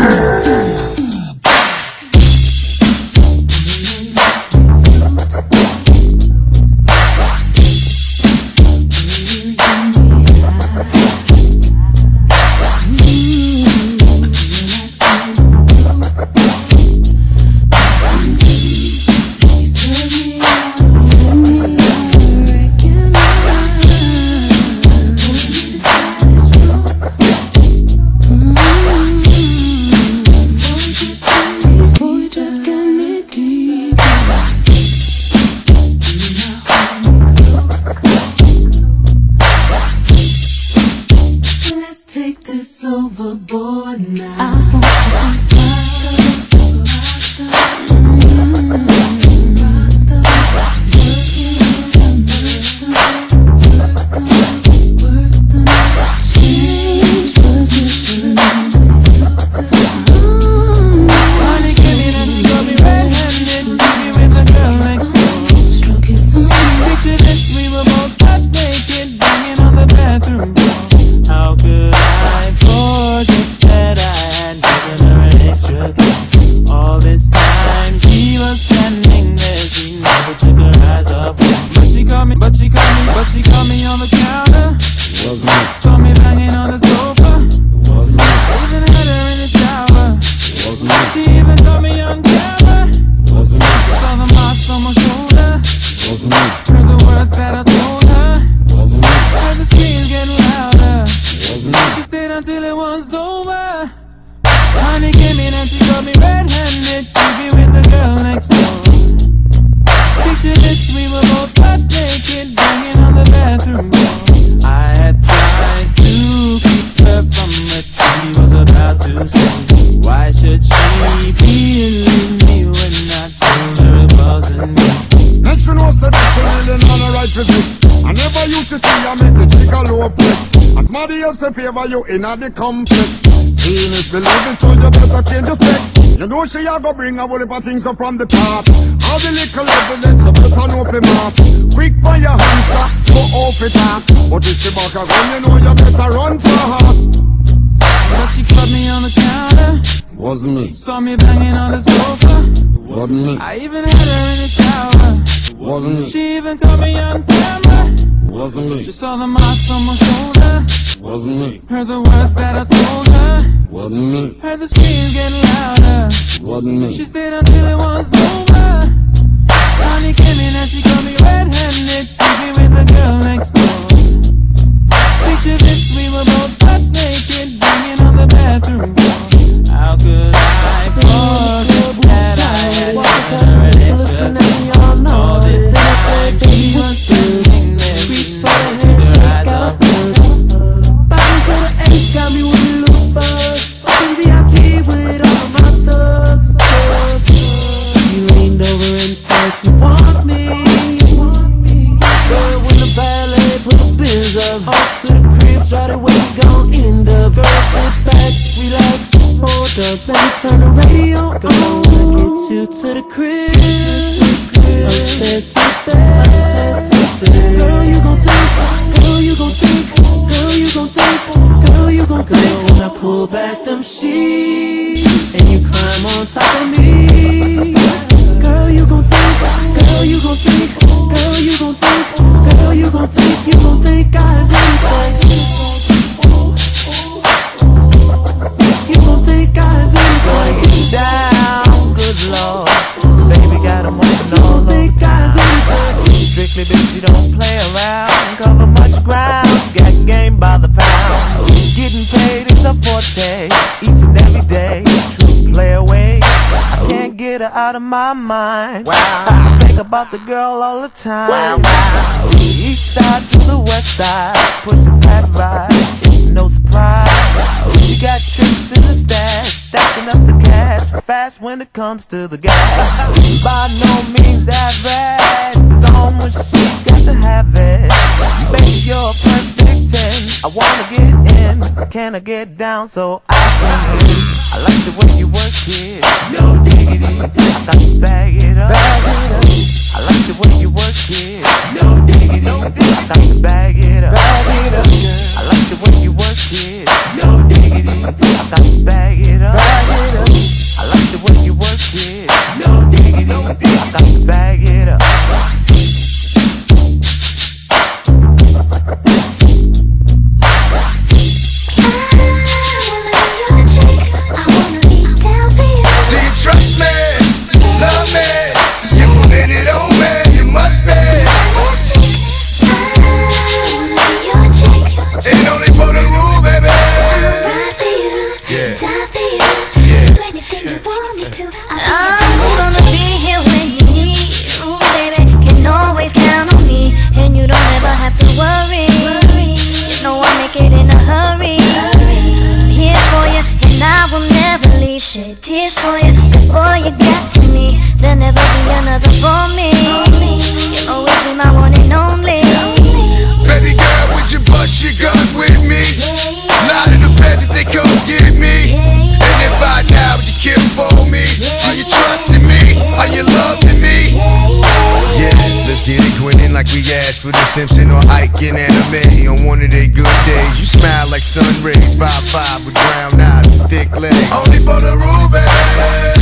Yeah. we were both butt naked, banging on the bathroom wall. I had tried to keep her from what she was about to say. Why should she be me when I told her it wasn't me? Next, you know, said, i the. I never used to see I make the chick a low place favor you in the complex. Seeing is believing, so you better change your spec. You know she a go bring a whole heap of things up from the past. All the little evidence you better know for mass. Quick for your hands, go off it up. But if she back a gun, you know you better run fast. But she caught me on the counter. Wasn't me. Saw me banging on the sofa. Wasn't me. I even had her in the shower. Wasn't me. She even caught me on camera. Wasn't me. She saw the marks on my shoulder. Wasn't me. Heard the words that I told her. Wasn't me. Heard the screams getting louder. Wasn't me. She stayed until it was over. Honey came in and she caught me red-handed, Girl, sit back, relax, hold Let me turn the radio on. Get you to the crib. Girl, you gon' girl, you gon' Girl, you gon' girl, you gon' think. When I pull back them sheets can't get her out of my mind. I think about the girl all the time. East side to the west side. Pushing that ride. No surprise. She got tricks in the stash. Stacking up the cash. Fast when it comes to the gas. By no means average It's on when she got to have it. Baby, you're a perfect 10 I wanna get in. Can I get down so I can? I like the way you work it Diggity I bag it up Simpson or Ike in anime on one of their good days. You smile like sun rays, five five with brown eyes thick legs. Only for the Ruby.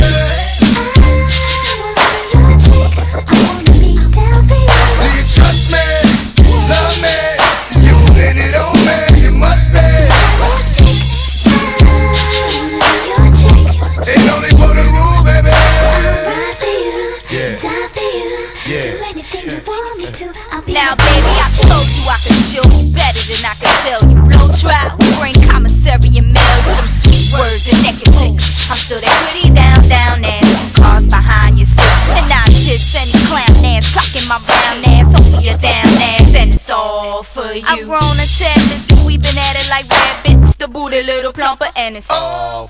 Now, baby, I told you I could show you better than I could tell you. Blow trial, bring commissary and mail with them sweet words and naked licks. I'm still that pretty down, down ass. Cars behind your seat. And I'm shits any clown ass. Clocking my brown ass over your damn ass. And it's all for you. I've grown a sadness. We've been at it like rabbits. The booty little plumper and it's Oh,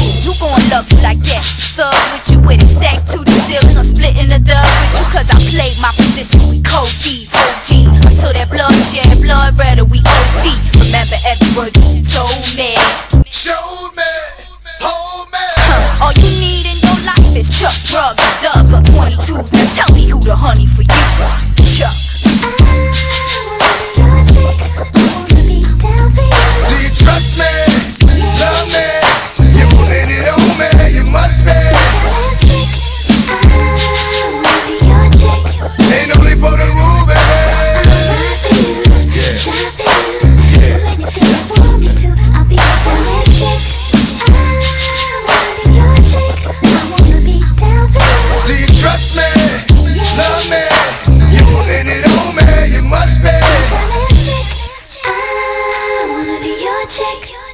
you gon' love you like that. Thug with you with it, stack to the ceiling. I'm splitting the dub with you cause I played my position. We cold D's, OG. Until that blood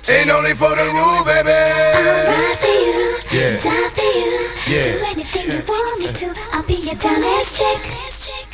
Ain't only for the rule, baby. Yeah. To you Yeah. Yeah. Do anything you want me to. I'll be your down ass chick.